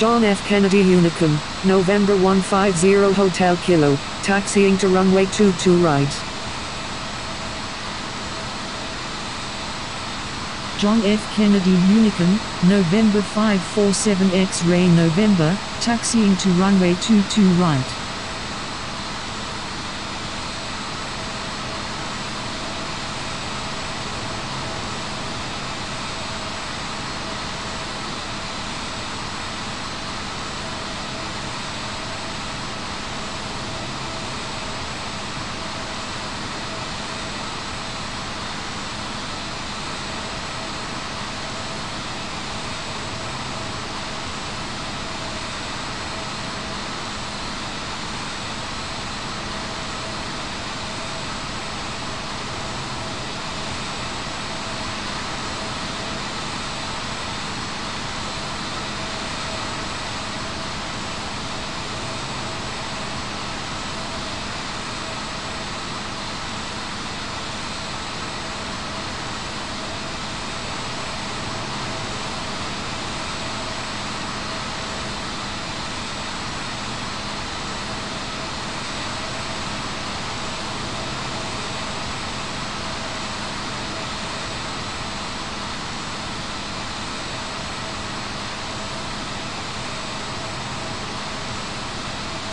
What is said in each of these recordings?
John F. Kennedy Unicom, November 150 Hotel Kilo, taxiing to runway 22 right. John F. Kennedy Unicom, November 547 X-ray November, taxiing to runway 22 right.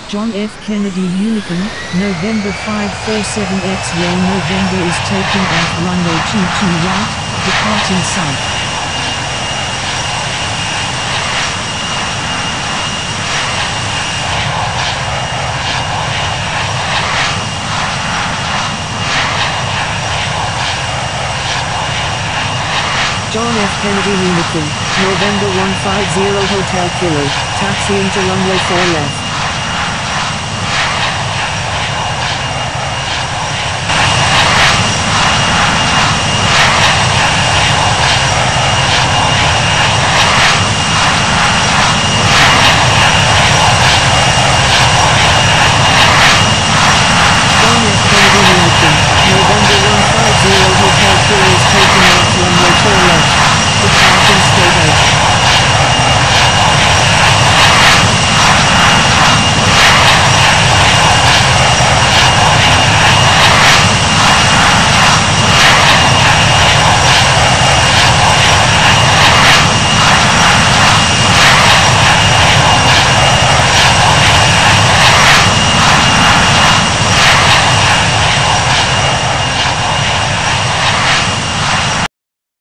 John F. Kennedy Unicom, November 547 X-ray November is taking off runway 22 right, departing south. John F. Kennedy Unicom, November 150 Hotel Kilo, taxiing to runway 4 left.